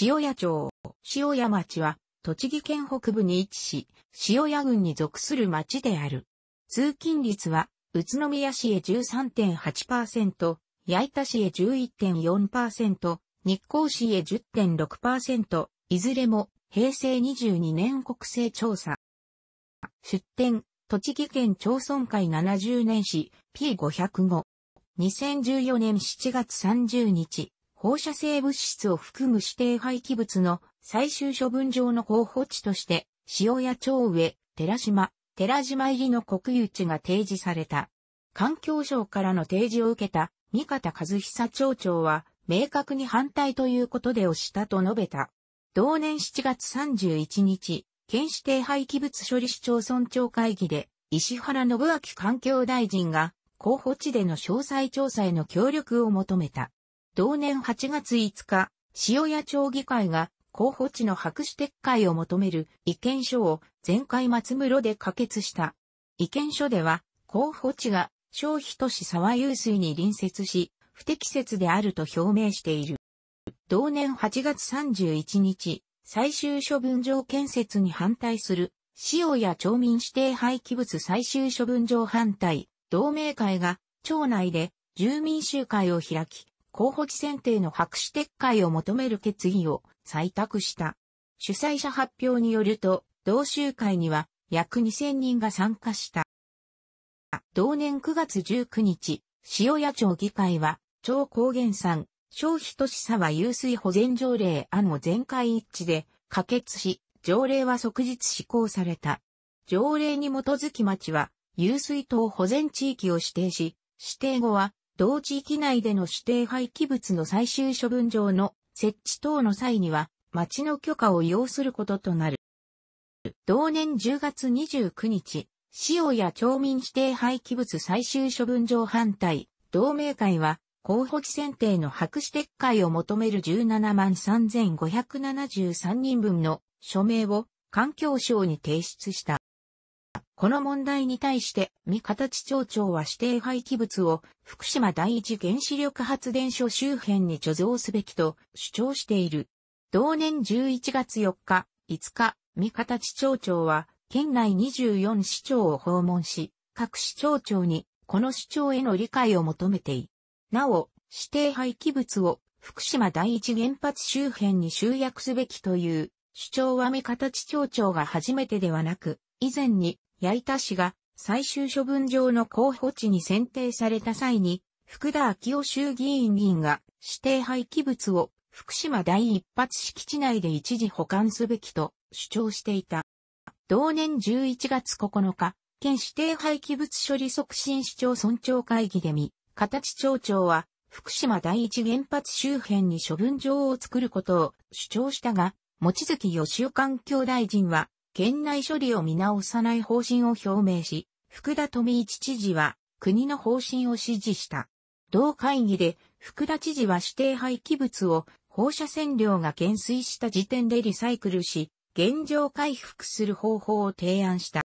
塩谷町、塩谷町は、栃木県北部に位置し、塩谷郡に属する町である。通勤率は、宇都宮市へ13.8%、八板市へ11.4%、日光市へ10.6%、いずれも平成22年国勢調査。出展、栃木県町村会70年史 P505。2014年7月30日、放射性物質を含む指定廃棄物の最終処分場の候補地として、塩谷町上、寺島、寺島入りの国有地が提示された。環境省からの提示を受けた、三方和久町長は、明確に反対ということで押したと述べた。同年7月31日、県指定廃棄物処理市町村長会議で、石原信明環境大臣が、候補地での詳細調査への協力を求めた。同年8月5日、塩谷町議会が候補地の白紙撤回を求める意見書を前回松室で可決した。意見書では、候補地が消費都市沢湧水に隣接し、不適切であると表明している。同年8月31日、最終処分場建設に反対する、塩や町民指定廃棄物最終処分場反対、同盟会が、町内で住民集会を開き、候補地選定の白紙撤回を求める決議を採択した。主催者発表によると、同集会には約2000人が参加した。同年9月19日、塩谷町議会は、超高原山、消費都市沢湧水保全条例案を全会一致で可決し、条例は即日施行された。条例に基づき町は、湧水等保全地域を指定し、指定後は、同地域内での指定廃棄物の最終処分場の設置等の際には、町の許可を要することとなる。同年10月29日、塩や町民指定廃棄物最終処分場反対、同盟会は、候補地選定の白紙撤回を求める17万3573人分の署名を環境省に提出した。この問題に対して、三形町長は指定廃棄物を福島第一原子力発電所周辺に貯蔵すべきと主張している。同年11月4日、5日、三形町長は県内24市長を訪問し、各市町長にこの主張への理解を求めてい。なお、指定廃棄物を福島第一原発周辺に集約すべきという主張は三形町長が初めてではなく、以前に矢板市が最終処分場の候補地に選定された際に、福田昭夫衆議院議員が指定廃棄物を福島第一発敷地内で一時保管すべきと主張していた。同年11月9日、県指定廃棄物処理促進市町村長会議でみ、形町長は福島第一原発周辺に処分場を作ることを主張したが、持月義夫環境大臣は県内処理を見直さない方針を表明し、福田富一知事は国の方針を指示した。同会議で福田知事は指定廃棄物を放射線量が減衰した時点でリサイクルし、現状回復する方法を提案した。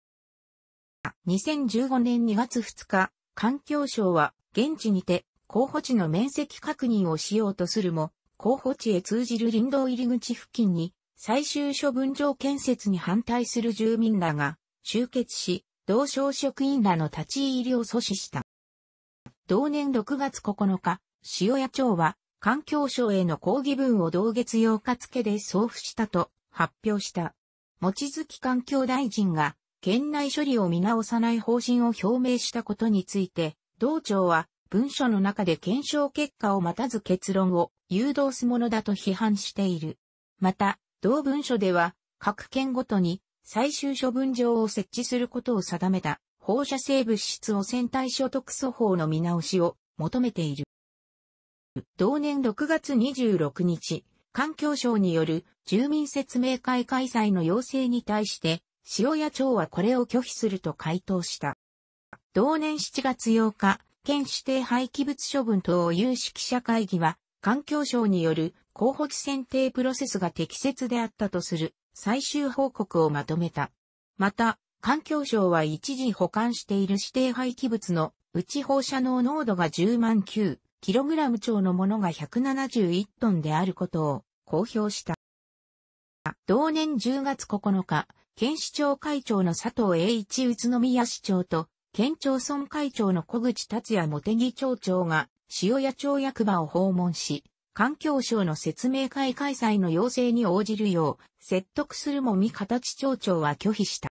2015年2月2日、環境省は現地にて候補地の面積確認をしようとするも、候補地へ通じる林道入り口付近に最終処分場建設に反対する住民らが集結し、同省職員らの立ち入りを阻止した。同年6月9日、塩谷町は環境省への抗議文を同月8日付で送付したと発表した。望月環境大臣が県内処理を見直さない方針を表明したことについて、同庁は文書の中で検証結果を待たず結論を誘導すものだと批判している。また、同文書では、各県ごとに最終処分場を設置することを定めた放射性物質汚染対処特措法の見直しを求めている。同年6月26日、環境省による住民説明会開催の要請に対して、塩谷町はこれを拒否すると回答した。同年7月8日、県指定廃棄物処分等有識者会議は、環境省による候補地選定プロセスが適切であったとする最終報告をまとめた。また、環境省は一時保管している指定廃棄物の内放射能濃度が10万9、キログラム超のものが171トンであることを公表した。同年10月9日、県市長会長の佐藤栄一宇都宮市長と、県町村会長の小口達也茂木町長が、塩谷町役場を訪問し、環境省の説明会開催の要請に応じるよう、説得するもみ形町長は拒否した。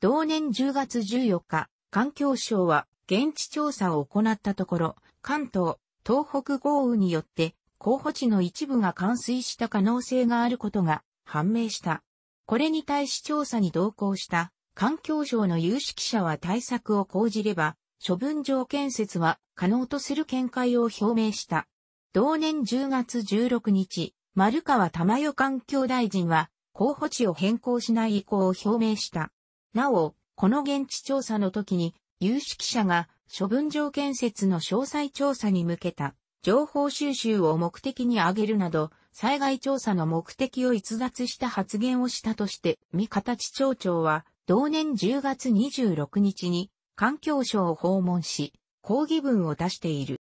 同年10月14日、環境省は現地調査を行ったところ、関東、東北豪雨によって候補地の一部が冠水した可能性があることが判明した。これに対し調査に同行した環境省の有識者は対策を講じれば、処分場建設は可能とする見解を表明した。同年10月16日、丸川玉代環境大臣は候補地を変更しない意向を表明した。なお、この現地調査の時に有識者が処分場建設の詳細調査に向けた情報収集を目的に挙げるなど、災害調査の目的を逸脱した発言をしたとして、三形町長は、同年10月26日に環境省を訪問し、抗議文を出している。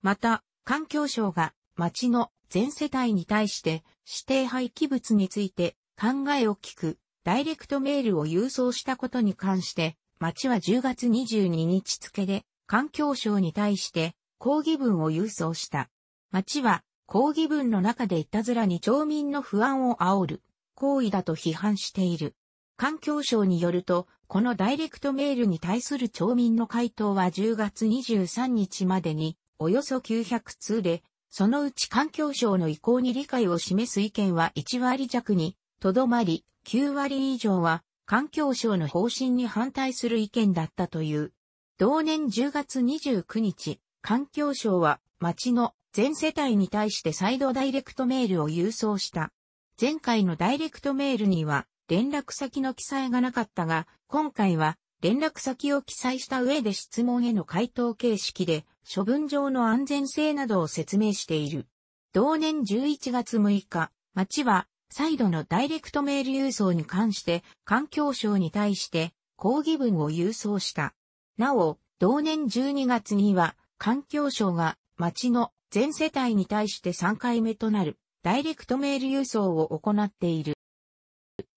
また、環境省が町の全世帯に対して指定廃棄物について考えを聞くダイレクトメールを郵送したことに関して、町は10月22日付で環境省に対して抗議文を郵送した。町は抗議文の中でいたずらに町民の不安を煽る行為だと批判している。環境省によると、このダイレクトメールに対する町民の回答は10月23日までにおよそ900通で、そのうち環境省の意向に理解を示す意見は1割弱にとどまり、9割以上は環境省の方針に反対する意見だったという。同年10月29日、環境省は町の全世帯に対して再度ダイレクトメールを郵送した。前回のダイレクトメールには連絡先の記載がなかったが、今回は連絡先を記載した上で質問への回答形式で処分上の安全性などを説明している。同年11月6日、町は再度のダイレクトメール郵送に関して環境省に対して抗議文を郵送した。なお、同年12月には環境省が町の全世帯に対して3回目となるダイレクトメール輸送を行っている。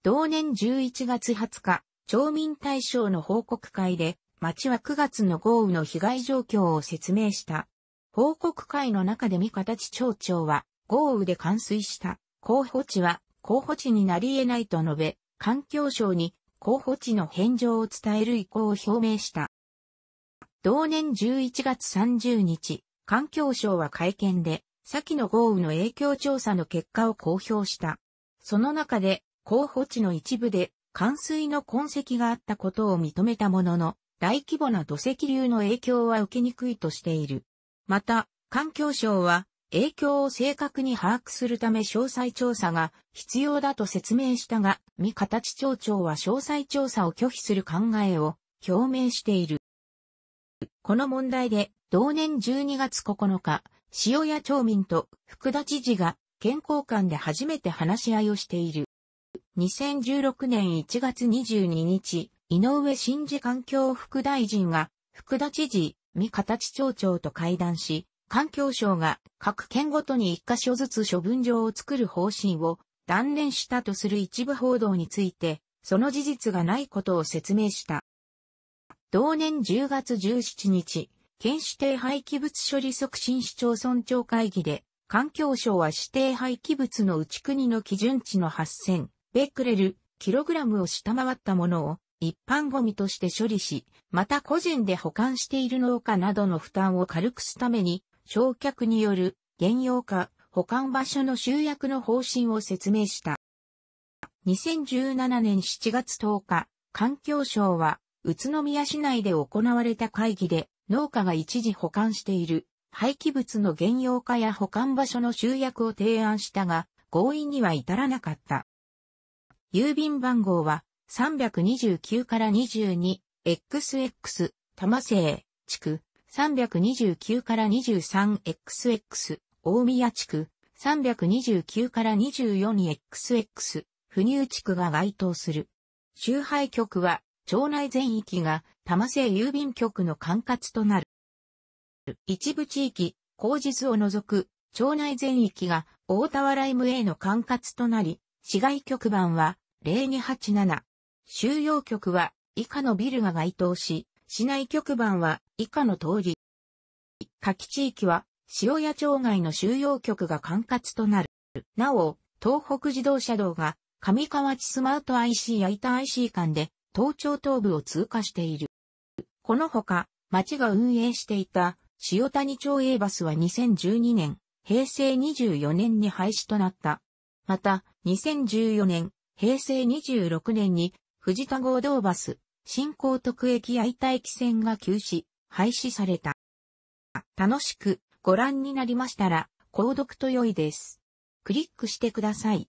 同年11月20日、町民対象の報告会で、町は9月の豪雨の被害状況を説明した。報告会の中で三形町長は、豪雨で冠水した候補地は候補地になり得ないと述べ、環境省に候補地の返上を伝える意向を表明した。同年11月30日、環境省は会見で、先の豪雨の影響調査の結果を公表した。その中で、候補地の一部で冠水の痕跡があったことを認めたものの、大規模な土石流の影響は受けにくいとしている。また、環境省は、影響を正確に把握するため詳細調査が必要だと説明したが、三形町長は詳細調査を拒否する考えを表明している。この問題で、同年12月9日、塩谷町民と福田知事が健康館で初めて話し合いをしている。2016年1月22日、井上新次環境副大臣が福田知事、三形町長と会談し、環境省が各県ごとに一箇所ずつ処分場を作る方針を断念したとする一部報道について、その事実がないことを説明した。同年10月17日、県指定廃棄物処理促進市町村長会議で、環境省は指定廃棄物の内国の基準値の8000ベクレル、キログラムを下回ったものを一般ゴミとして処理し、また個人で保管している農家などの負担を軽くすために、焼却による原用化、保管場所の集約の方針を説明した。2017年7月10日、環境省は宇都宮市内で行われた会議で農家が一時保管している廃棄物の原用化や保管場所の集約を提案したが、合意には至らなかった。郵便番号は329から22、XX、玉製、地区、329から 23XX、大宮地区、329から24 XX、不入地区が該当する。集配局は町内全域が玉製郵便局の管轄となる。一部地域、口実を除く町内全域が大田原 MA の管轄となり、市街局番は0287。収容局は以下のビルが該当し、市内局番は以下の通り。下記地域は塩谷町外の収容局が管轄となる。なお、東北自動車道が上河内スマート IC や板 IC 間で東町東部を通過している。このほか、町が運営していた塩谷町営バスは2012年、平成24年に廃止となった。また、2014年、平成26年に、藤田合同バス、新高徳駅や板駅線が休止、廃止された。楽しくご覧になりましたら、購読と良いです。クリックしてください。